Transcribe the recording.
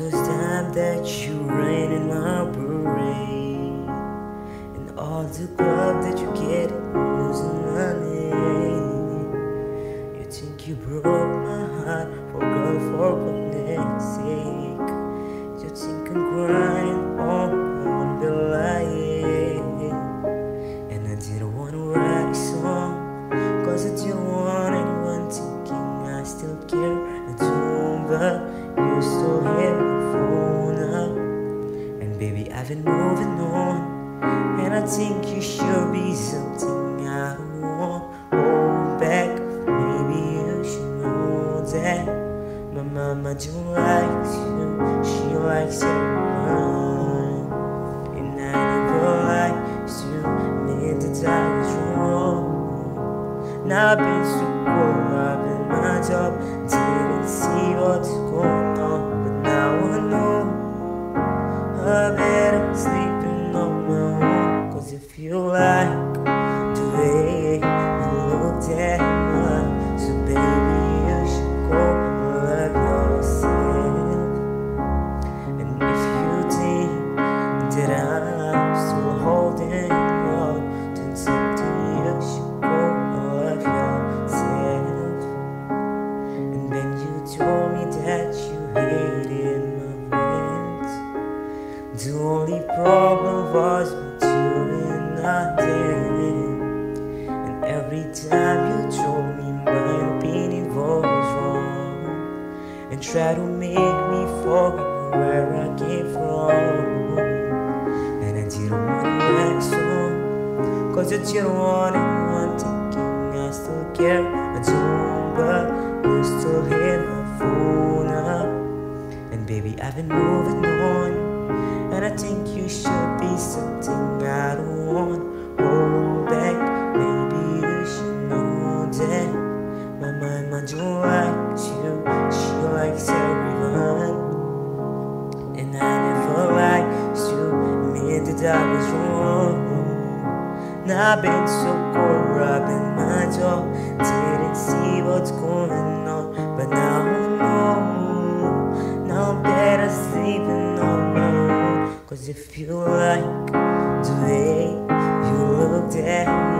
time that you rain in my parade, and all the club that you get losing name. You think you broke my heart for girl for goodness sake. You think I'm crying on, the line, and I didn't wanna write a song, cause I didn't want anyone thinking I still care. I don't, but you still hit my phone up. And baby, I've been moving on. And I think you should be something I won't hold back. Maybe you should know that. My mama don't like you, she likes everyone. And I never liked you, that I was wrong. Now I've been so cold, I've been my job, didn't see what's going The only problem was between nothing. And every time you told me my opinion was wrong, and try to make me forget where I came from. And I didn't want to write a song, cause I didn't want anyone thinking I still care. I don't, but you still hit my phone up. And baby, I've been moving think you should be something I don't want. Hold back, maybe you should know that. My mama don't like you, she likes everyone. And I never liked you, admit that I was wrong. Now I've been so cold, robbing my job, didn't see what's going on, but now I know. Now I'm better sleeping my. Cause if you like the way you looked at me.